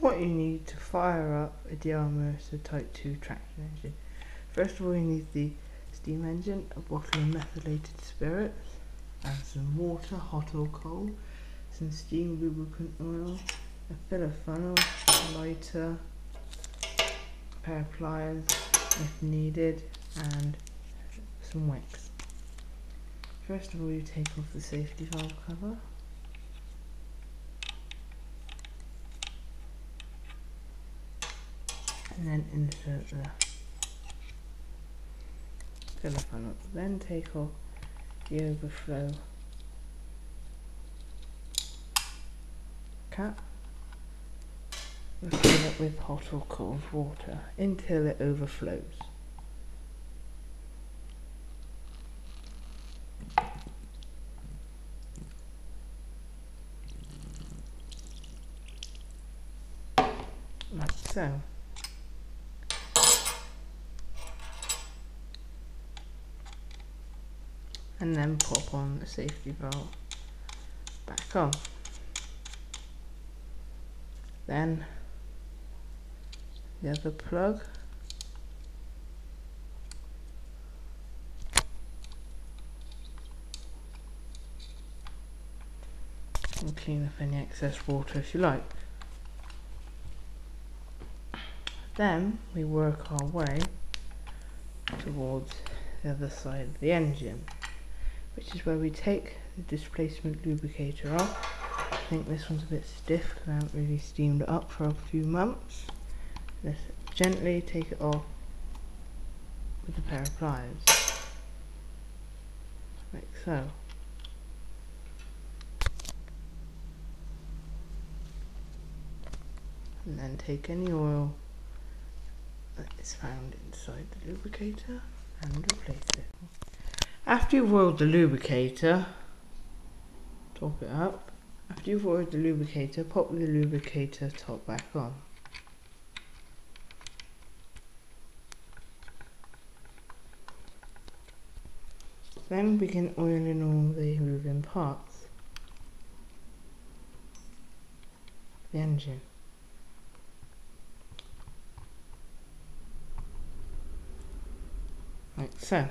what you need to fire up a DR Mercer Type 2 traction engine. First of all you need the steam engine, a bottle of methylated spirits, and some water, hot or cold, some steam lubricant oil, a filler funnel, a lighter, a pair of pliers if needed, and some wicks. First of all you take off the safety valve cover. And then insert the filler funnel. Then take off the overflow cap and fill it with hot or cold water until it overflows. Like so. And then pop on the safety valve back on. Then the other plug and clean up any excess water if you like. Then we work our way towards the other side of the engine which is where we take the displacement lubricator off. I think this one's a bit stiff because I haven't really steamed it up for a few months. Let's gently take it off with a pair of pliers, like so. And then take any oil that is found inside the lubricator and replace it. After you've oiled the lubricator, top it up. After you've oiled the lubricator, pop the lubricator top back on. Then begin oiling all the moving parts. The engine. Like so.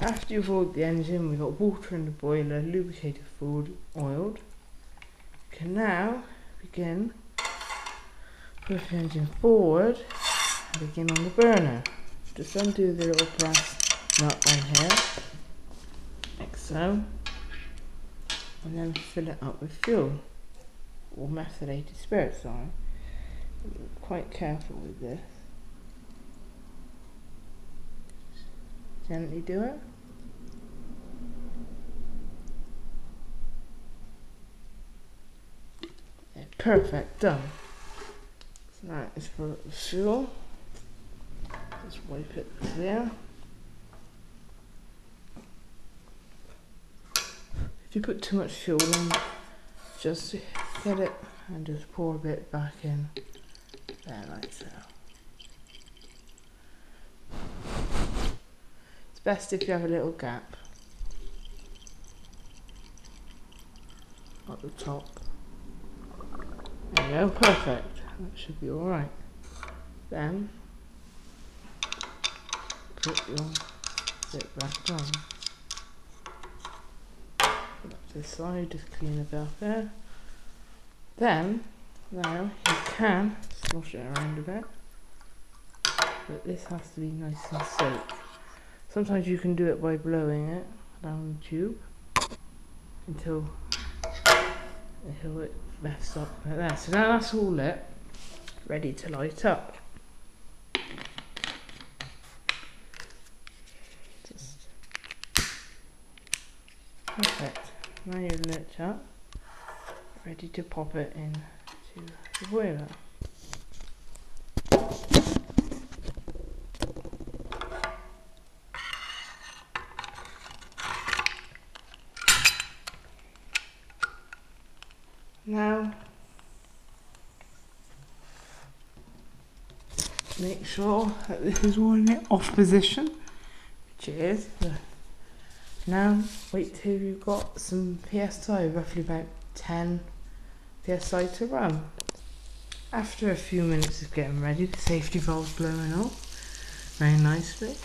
After you've oiled the engine, we've got water in the boiler, lubricated fluid oiled. You can now begin push the engine forward and begin on the burner. Just undo the little brass nut on here, like so, and then fill it up with fuel or methylated spirits on. Quite careful with this. Gently do it. Yeah, perfect, done. So for the. Just wipe it there. If you put too much fuel in, just get it and just pour a bit back in there like so. Best if you have a little gap at the top. There you go, perfect. That should be alright. Then put your zip back on. Put up this side, just clean it up there. Then now you can slosh it around a bit. But this has to be nice and soaked. Sometimes you can do it by blowing it down the tube until until it lifts up like that. So now that's all lit, ready to light up. Just perfect. Now you're lit up, ready to pop it into the boiler. Now, make sure that this is all in the off position, which it is. Now, wait till you've got some PSI, roughly about 10 PSI to run. After a few minutes of getting ready, the safety valve's blowing up very nicely.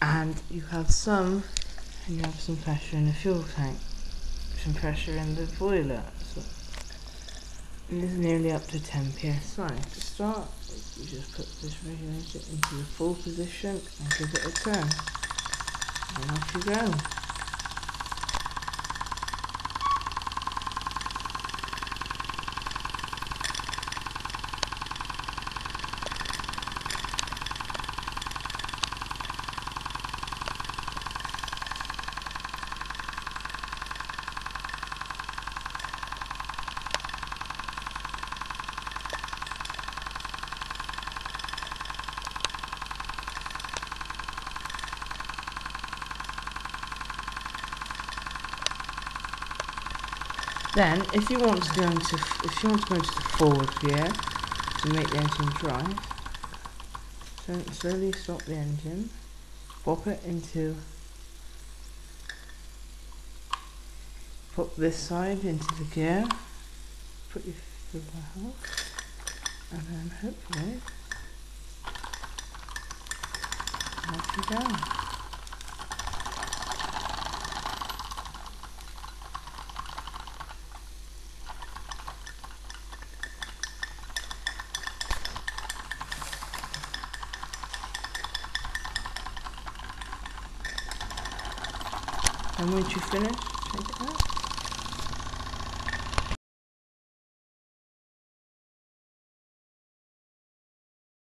And you have some, and you have some pressure in the fuel tank, pressure in the boiler. So it is nearly up to 10 psi. To start, you just put this regulator into the full position and give it a turn. And off you go. Then, if you want to go into if you want to go into the forward gear to make the engine drive, so slowly stop the engine, pop it into pop this side into the gear, put your foot out, and then hopefully off you go. And once you finish, it out.